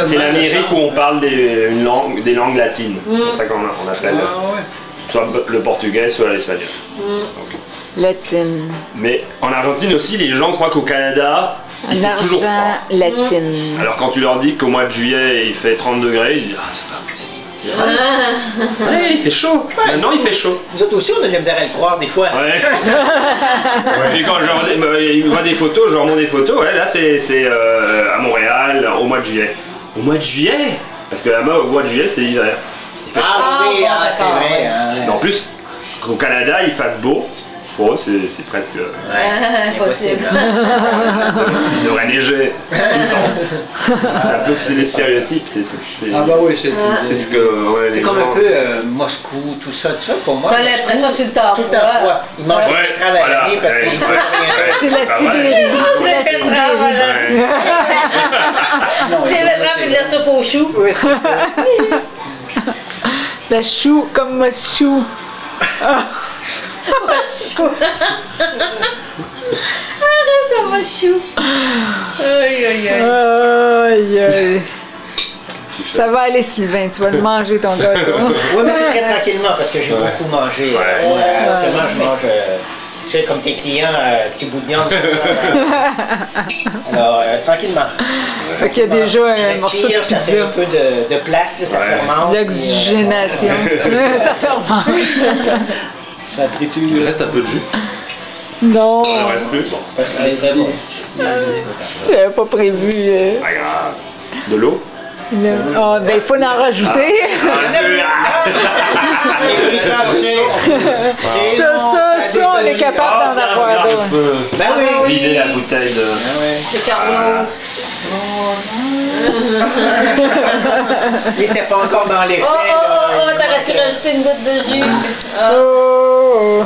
C'est l'Amérique où on parle des, une langue, des langues latines. C'est pour ça qu'on on appelle Ah ouais. soit le portugais, soit l'espagnol. Latine. Mais en Argentine aussi, les gens croient qu'au Canada, il fait toujours froid. latine. Alors quand tu leur dis qu'au mois de juillet il fait 30 degrés, ils disent Ah, c'est pas possible. Vrai. Ouais, il fait chaud. Maintenant il fait chaud. Nous autres aussi, on a de la misère à le croire des fois. Ouais. Puis quand je leur dis- bah, ils voient des photos, je leur montre des photos. Ouais, là c'est c'est, euh, à Montréal au mois de juillet. Au mois de juillet Parce que là-bas au mois de juillet c'est hiver. Ah, Ah, oui, ah, c'est vrai. ouais. hein, en plus, qu'au Canada il fasse beau, pour eux c'est presque. Impossible. Il devrait neiger tout le temps. C'est un peu c'est les stéréotypes. C'est Ah bah oui, c'est c'est ce que. ouais, C'est comme gens- un peu euh, Moscou, tout ça, tout ça pour moi. T'as l'impression que tu le t'as Tout le temps froid. Ils mangent Ouais, des travail voilà, parce ouais, qu'ils ne ouais, rien. C'est la Sibérie. ça, voilà. Ouais. Non, ils Des ont betteraves choux. Oui, c'est ça. La chou comme Moscou. Chou. Arrête, ça va chou. Aïe, aïe, aïe. Aïe, aïe. Ça va aller, Sylvain. Tu vas le manger, ton gâteau. Oui, mais c'est très tranquillement parce que j'ai beaucoup mangé. Ouais. Moi, actuellement, je mange, euh, tu sais, comme tes clients, euh, petit bout de viande, ça. Alors, euh, tranquillement. Qu'il y a déjà un morceau de ça fait un peu de, de place, là, ça Ouais. fermente. L'oxygénation. Ça fermente. euh, Ça Il triture. reste un peu de jus. Non, Il reste plus. Bon, c'est Ça très bon. j'avais pas prévu. euh, grave. De l'eau? Ah, ben, il faut en rajouter. Un peu. Les bricolages, c'est- Ça, ça, ça, on est capable Ah, d'en tiens, avoir peux Ben oui. vider la bouteille de. Ah ouais. C'est Carlos. Il n'était pas encore dans les Oh, oh, oh, oh, t'aurais pu rajouter une goutte de jus. Oh,